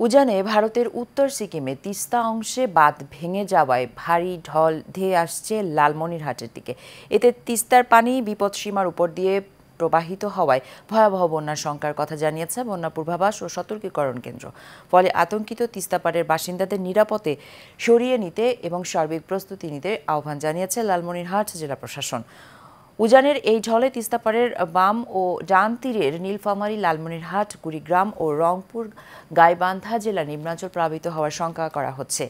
উজানে ভারতের উত্তর সিকিমে তিস্তা অংশে বাঁধ ভেঙে যাওয়ায় ভারী ঢল ধেয়ে আসছে লালমনিরহাটের দিকে। এতে তিস্তার পানি বিপদসীমার উপর দিয়ে প্রবাহিত হওয়ায় ভয়াবহ বন্যার শঙ্কার কথা জানিয়েছে বন্যা পূর্বাভাস ও সতর্কীকরণ কেন্দ্র। ফলে আতঙ্কিত তিস্তাপাড়ের বাসিন্দাদের নিরাপদে সরিয়ে নিতে এবং সার্বিক প্রস্তুতি নিতে আহ্বান জানিয়েছে লালমনিরহাট জেলা প্রশাসন। উজানের এই ঢলে তিস্তাপাড়ের বাম ও ডান তীরের নীলফামারী, লালমনিরহাট কুড়িগ্রাম ও রংপুর গাইবান্ধা জেলা নিম্নাঞ্চল প্লাবিত হওয়ার শঙ্কা করা হচ্ছে।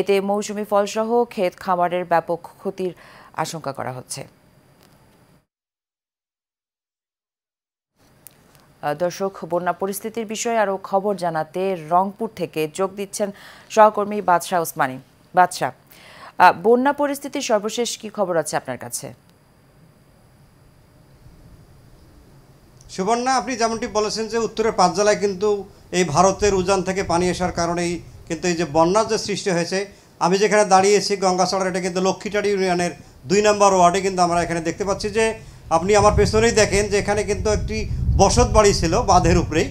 এতে মৌসুমি ফলসহ ক্ষেত খামারের ব্যাপক ক্ষতির আশঙ্কা করা হচ্ছে। দর্শক, বন্যা পরিস্থিতির বিষয়ে আরও খবর জানাতে রংপুর থেকে যোগ দিচ্ছেন সহকর্মী বাদশাহ ওসমানী। বাদশাহ বন্যা পরিস্থিতির সর্বশেষ কি খবর আছে আপনার কাছে? সুবর্ণা, আপনি যেমনটি বলেছেন যে উত্তরের পাঁচ জেলায় কিন্তু এই ভারতের উজান থেকে পানি আসার কারণেই কিন্তু এই যে বন্যার যে সৃষ্টি হয়েছে, আমি যেখানে দাঁড়িয়েছি গঙ্গাচড়ার এটা কিন্তু লক্ষ্মীটারি ইউনিয়নের দুই নম্বর ওয়ার্ডে কিন্তু আমরা এখানে দেখতে পাচ্ছি যে আপনি আমার পেছনেই দেখেন যে এখানে কিন্তু একটি বসত বাড়ি ছিল বাঁধের উপরেই।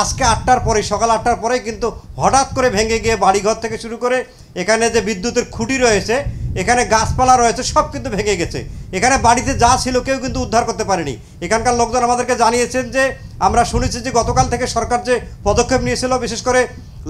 আজকে আটটার পরে সকাল আটটার পরে কিন্তু হঠাৎ করে ভেঙে গিয়ে বাড়িঘর থেকে শুরু করে এখানে যে বিদ্যুতের খুঁটি রয়েছে, এখানে গাছপালা রয়েছে, সব কিন্তু ভেঙে গেছে। এখানে বাড়িতে যা ছিল কেউ কিন্তু উদ্ধার করতে পারেনি। এখানকার লোকজন আমাদেরকে জানিয়েছেন যে, আমরা শুনেছি যে গতকাল থেকে সরকার যে পদক্ষেপ নিয়েছিল, বিশেষ করে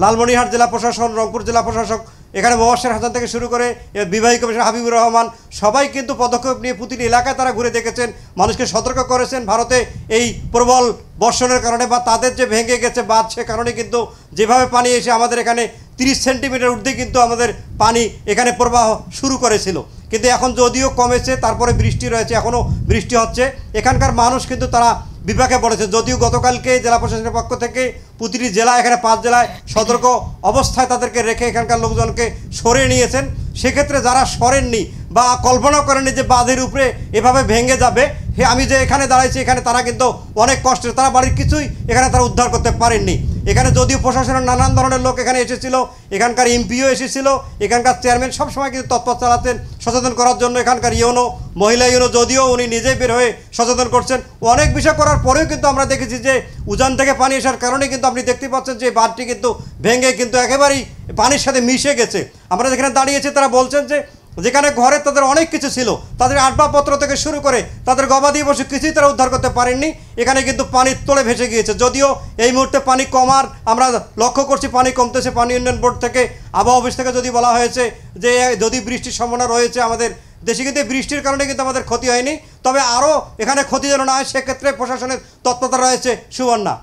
লালমনিহাট জেলা প্রশাসন, রংপুর জেলা প্রশাসক এখানে মোবাসের হাসান থেকে শুরু করে বিবাহী কমিশনার হাবিবুর রহমান, সবাই কিন্তু পদক্ষেপ নিয়ে প্রতিটি এলাকায় তারা ঘুরে দেখেছেন, মানুষকে সতর্ক করেছেন। ভারতে এই প্রবল বর্ষণের কারণে বা তাদের যে ভেঙে গেছে বাদ সে কারণে কিন্তু যেভাবে পানি এসে আমাদের এখানে তিরিশ সেন্টিমিটার ঊর্ধ্বে কিন্তু আমাদের পানি এখানে প্রবাহ শুরু করেছিল। কিন্তু এখন যদিও কমেছে, তারপরে বৃষ্টি রয়েছে এখনও বৃষ্টি হচ্ছে। এখানকার মানুষ কিন্তু তারা বিপাকে পড়েছে। যদিও গতকালকে জেলা প্রশাসনের পক্ষ থেকে প্রতিটি জেলা, এখানে পাঁচ জেলায় সতর্ক অবস্থায় তাদেরকে রেখে এখানকার লোকজনকে সরে নিয়েছেন। সেক্ষেত্রে যারা সরেননি বা কল্পনা করেননি যে বাঁধের উপরে এভাবে ভেঙে যাবে, হে, আমি যে এখানে দাঁড়াইছি, এখানে তারা কিন্তু অনেক কষ্টে তারা বাড়ির কিছুই এখানে তারা উদ্ধার করতে পারেননি। এখানে যদিও প্রশাসনের নানান ধরনের লোক এখানে এসেছিল, এখানকার এমপিও এসেছিল, এখানকার চেয়ারম্যান সবসময় কিন্তু তৎপর চালাতেন, সচেতন করার জন্য এখানকার ইউনো, মহিলা ইউনো যদিও উনি নিজেই বের হয়ে সচেতন করছেন। অনেক বিষয় করার পরেও কিন্তু আমরা দেখেছি যে উজান থেকে পানি আসার কারণে কিন্তু আপনি দেখতে পাচ্ছেন যে বাঁধটি কিন্তু ভেঙে কিন্তু একেবারেই পানির সাথে মিশে গেছে। আমরা যেখানে দাঁড়িয়েছি তারা বলছেন যে যেখানে ঘরে তাদের অনেক কিছু ছিল, তাদের আসবাবপত্র থেকে শুরু করে তাদের গবাদি পশু কিছুই তারা উদ্ধার করতে পারেননি। এখানে কিন্তু পানির তোলে ভেসে গিয়েছে। যদিও এই মুহূর্তে পানি কমার, আমরা লক্ষ্য করছি পানি কমতেছে পানি উন্নয়ন বোর্ড থেকে। আবহাওয়া অফিস থেকে যদি বলা হয়েছে যে, যদি বৃষ্টির সম্ভাবনা রয়েছে আমাদের দেশে, কিন্তু বৃষ্টির কারণে কিন্তু আমাদের ক্ষতি হয়নি। তবে আরও এখানে ক্ষতি যেন না হয়, সেক্ষেত্রে প্রশাসনের তৎপরতা রয়েছে। সুবর্ণা।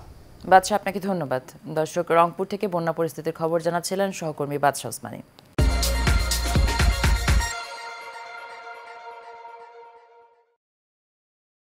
বাদশাহ, আপনাকে ধন্যবাদ। দর্শক, রংপুর থেকে বন্যা পরিস্থিতির খবর জানাচ্ছিলেন সহকর্মী বাদশাহ ওসমানী।